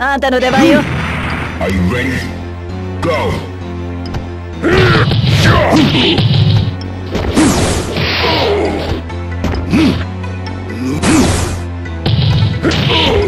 あんたの出番よ Are you ready? Go! Oh!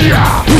Yeah!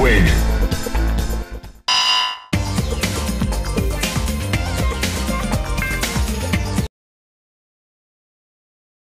win.